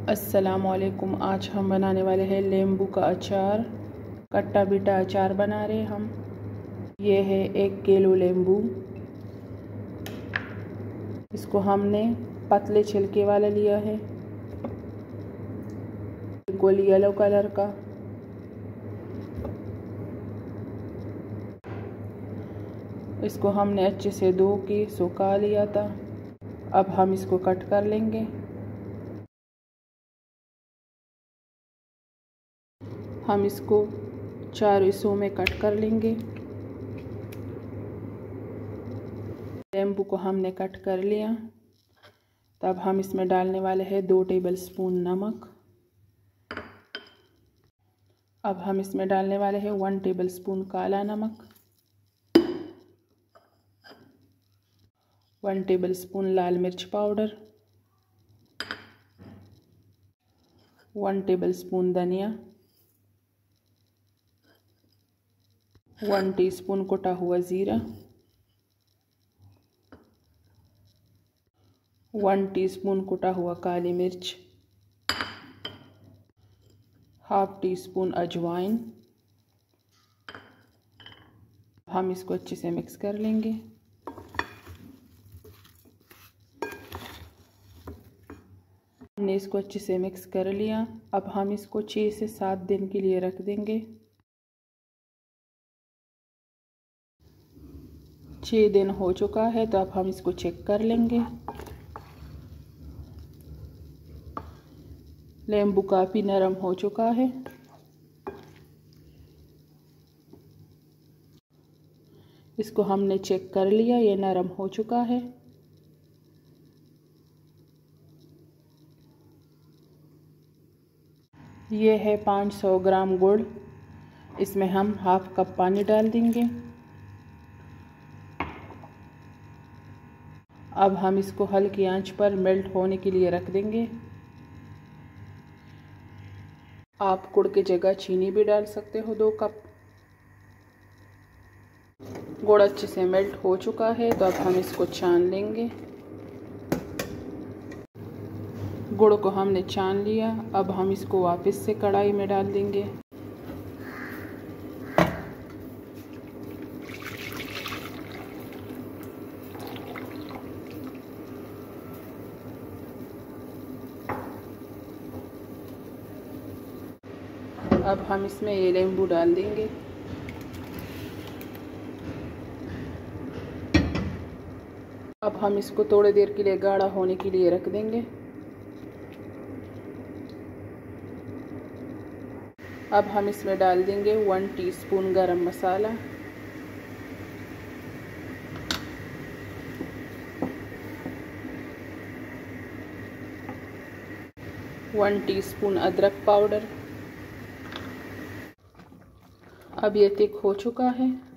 असलकुम आज हम बनाने वाले हैं लेम्बू का अचार, कट्टा बिटा अचार बना रहे हम। ये है एक किलो लेम्बू इसको हमने पतले छिलके वाला लिया है। बिल्कुल येलो कलर का। इसको हमने अच्छे से धो के सुखा लिया था। अब हम इसको कट कर लेंगे। हम इसको चार हिस्सों में कट कर लेंगे। नींबू को हमने कट कर लिया। तब हम इसमें डालने वाले हैं दो टेबल स्पून नमक। अब हम इसमें डालने वाले हैं वन टेबल स्पून काला नमक। वन टेबल स्पून लाल मिर्च पाउडर। वन टेबल स्पून धनिया। वन टीस्पून कुटा हुआ ज़ीरा, वन टीस्पून कुटा हुआ काली मिर्च, हाफ़ टी स्पून अजवाइन हम इसको अच्छे से मिक्स कर लेंगे। हमने इसको अच्छे से मिक्स कर लिया। अब हम इसको छः से सात दिन के लिए रख देंगे। छः दिन हो चुका है तो अब हम इसको चेक कर लेंगे। लेम्बू काफ़ी नरम हो चुका है। इसको हमने चेक कर लिया, ये नरम हो चुका है। ये है 500 ग्राम गुड़। इसमें हम हाफ़ कप पानी डाल देंगे। अब हम इसको हल्की आँच पर मेल्ट होने के लिए रख देंगे। आप गुड़ की जगह चीनी भी डाल सकते हो दो कप। गुड़ अच्छे से मेल्ट हो चुका है तो अब हम इसको छान लेंगे। गुड़ को हमने छान लिया, अब हम इसको वापस से कढ़ाई में डाल देंगे। अब हम इसमें ये नींबू डाल देंगे। अब हम इसको थोड़ी देर के लिए गाढ़ा होने के लिए रख देंगे। अब हम इसमें डाल देंगे one teaspoon garam masala. One teaspoon अदरक पाउडर। अब ये तिक हो चुका है।